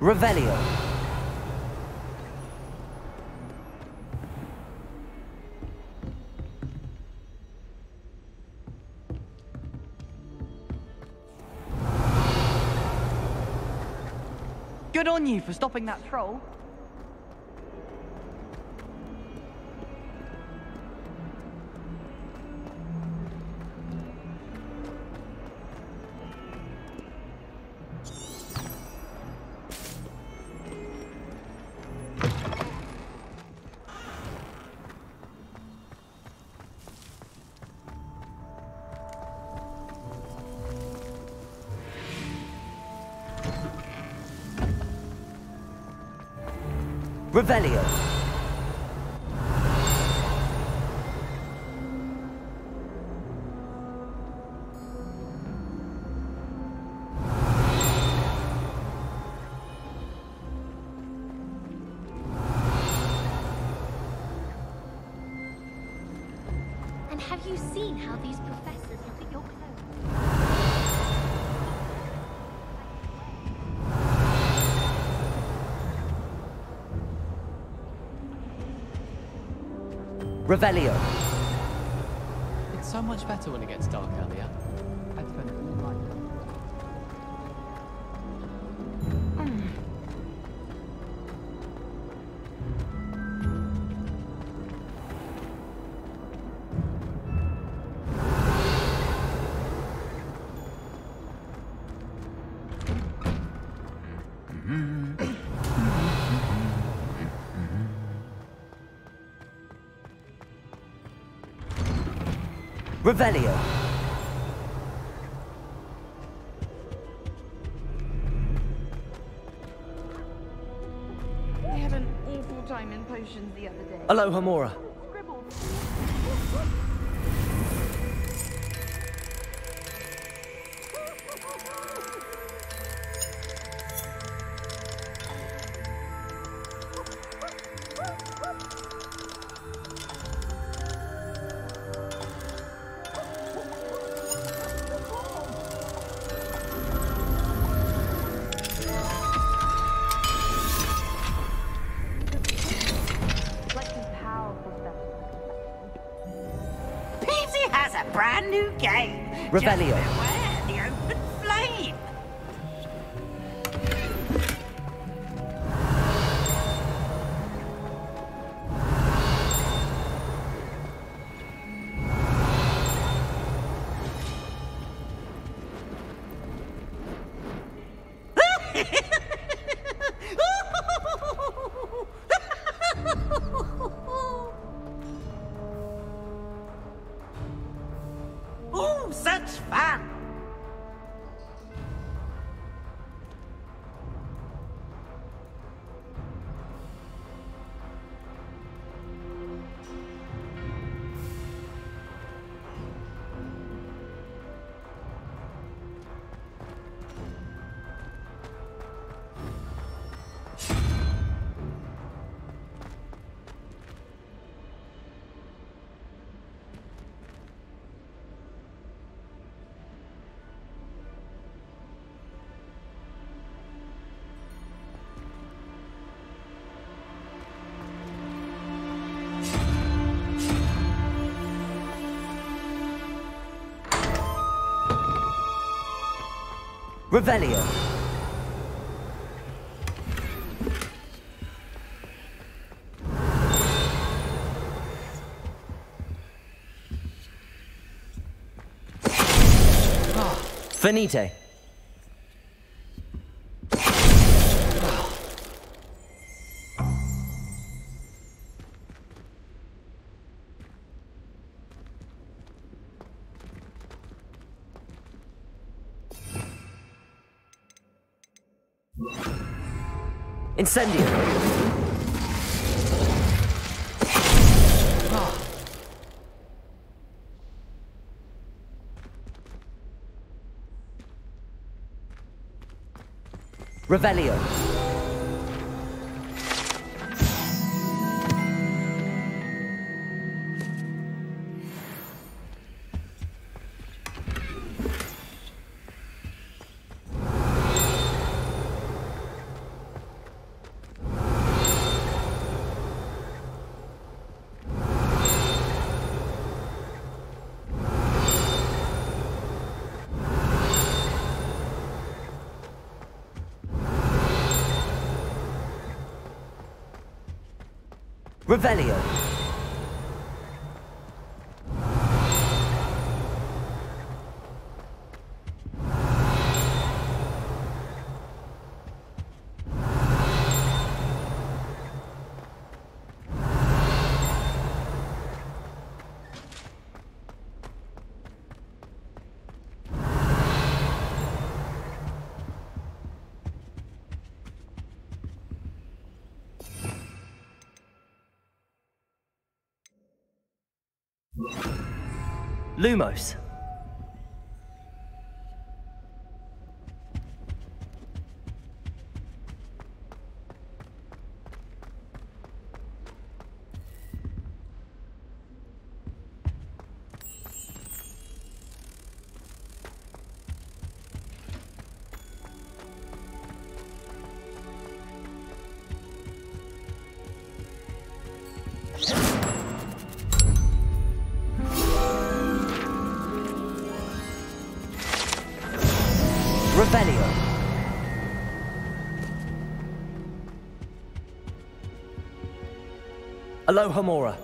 Revelio. Good on you for stopping that troll. Have you seen how these professors look at your clothes? Revelio. It's so much better when it gets dark earlier. Revelio. I had an awful time in potions the other day. Alohomora. Revelio. Finite. Incendio. Revelio. Revelio. Lumos. Alohomora.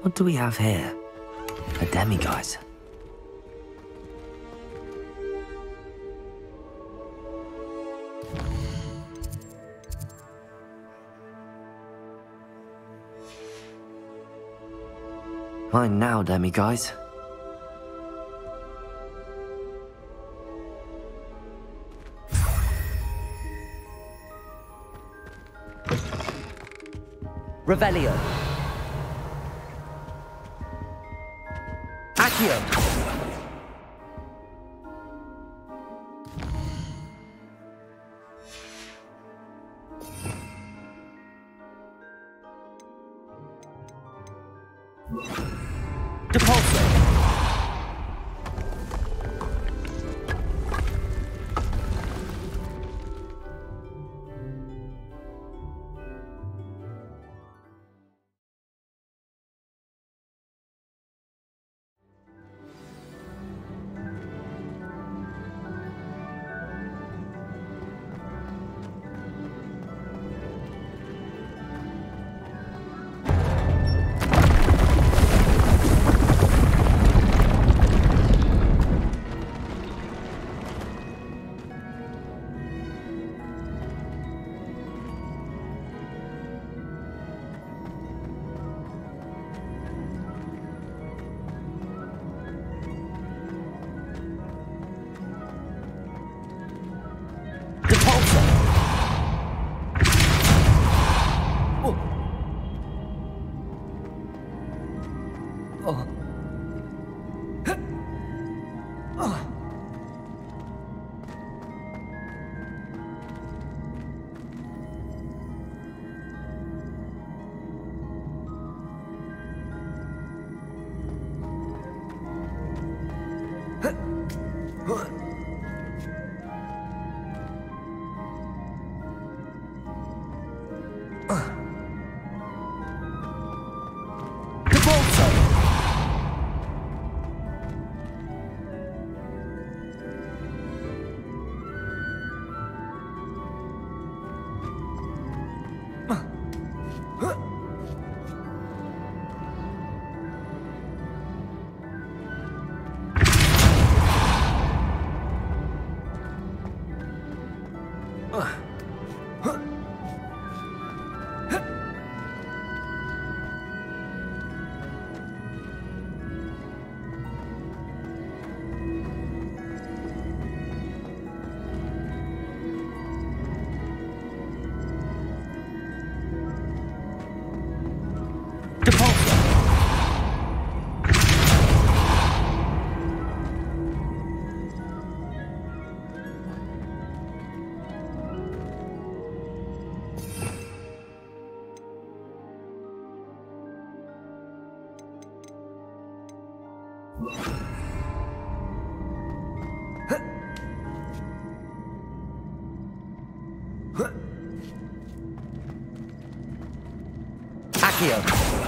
What do we have here? A demiguise. Fine now, demiguise. Revelio. Accio. Accio.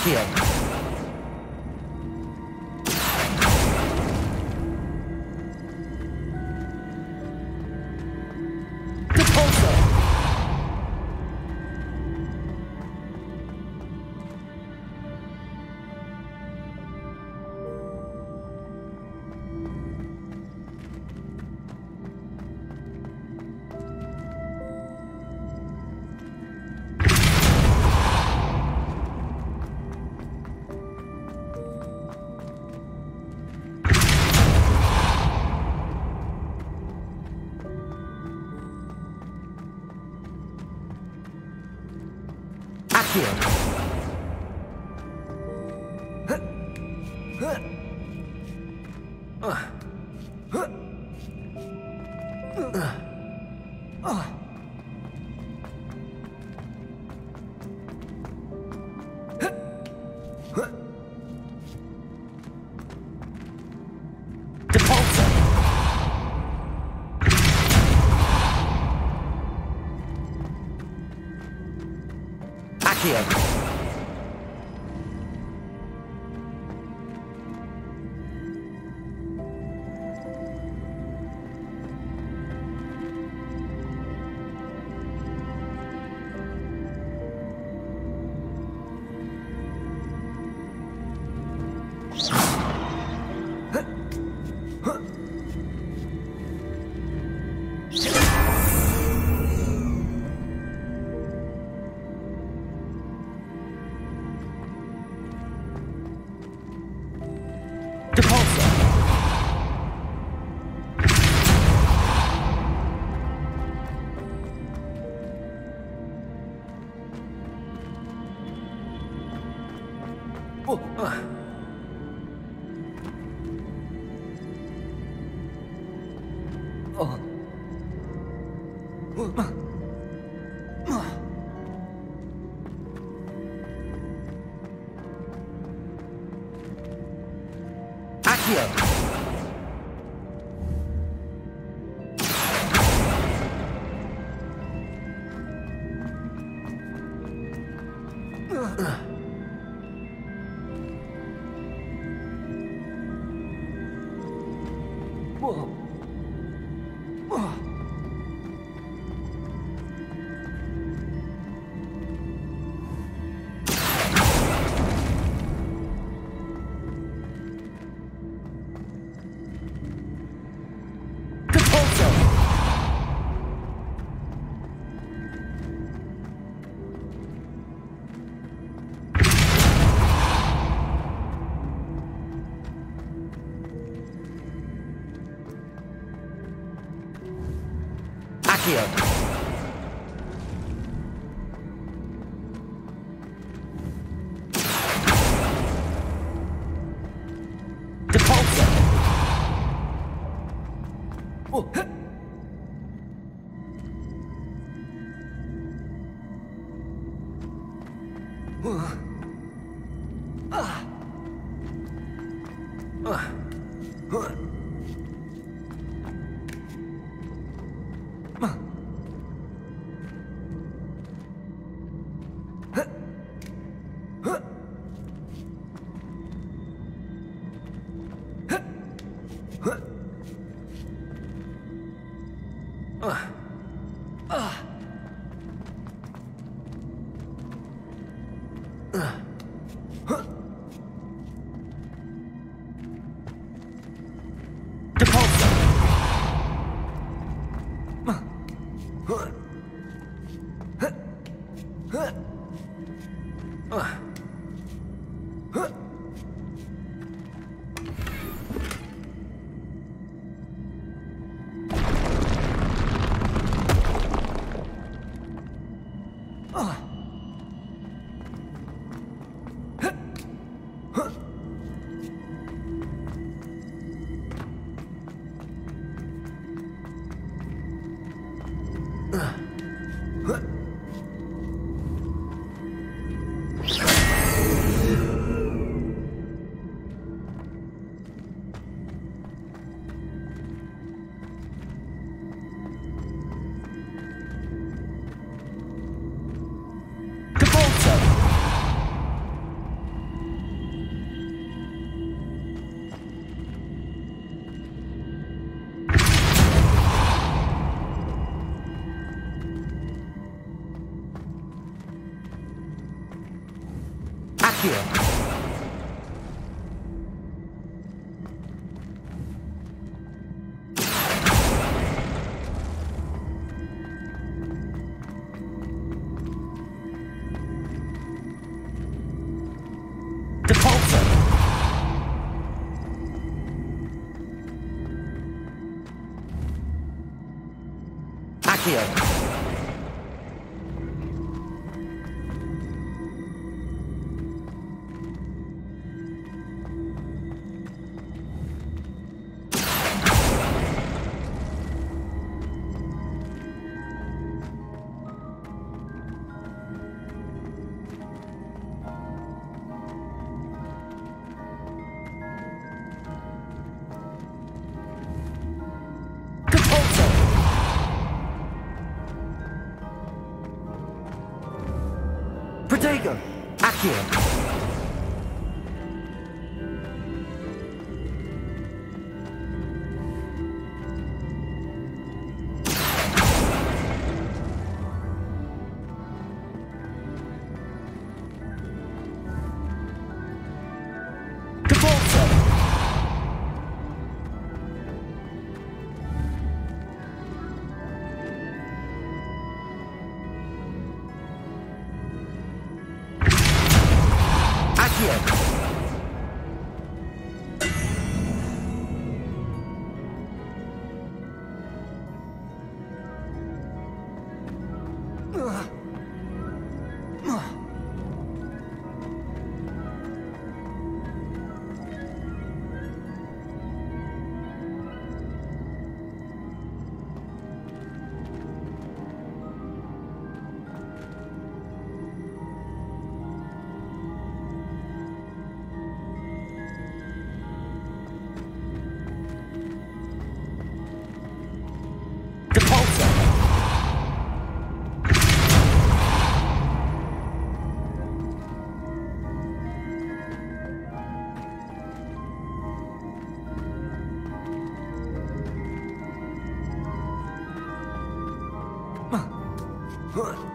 Accio. Depulso. Accio. Accio. Depulso. Accio. Accio. Depulso!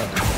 Accio!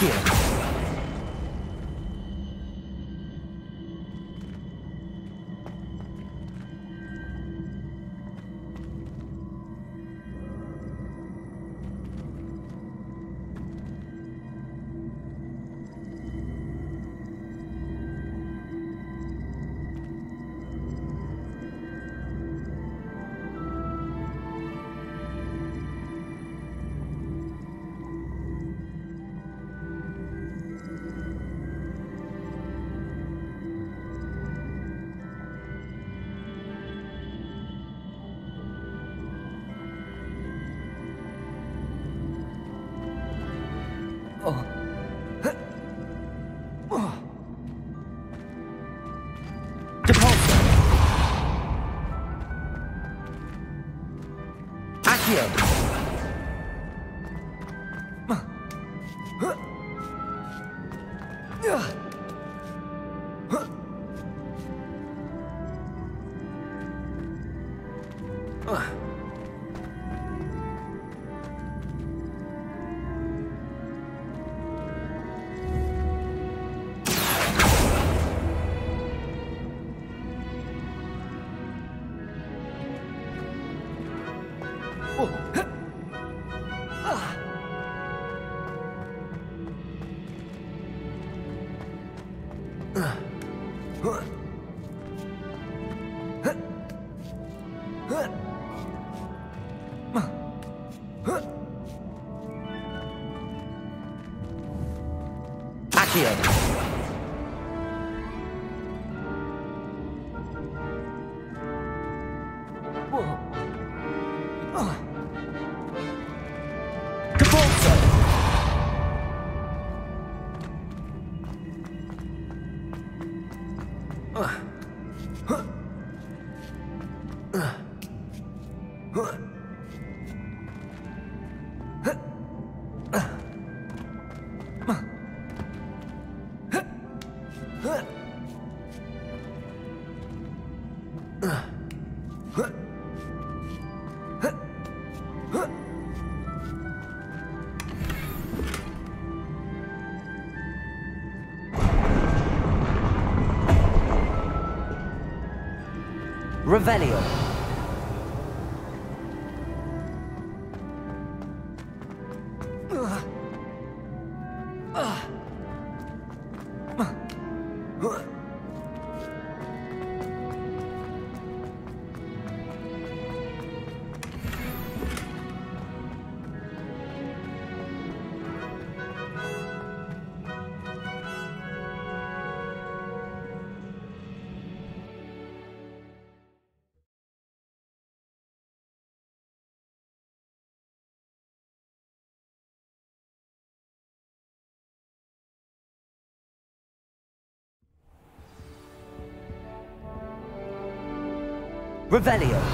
Accio! Accio! Accio! Revelio. Revelio.